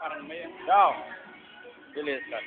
Cara no meio. Tchau. Beleza, cara.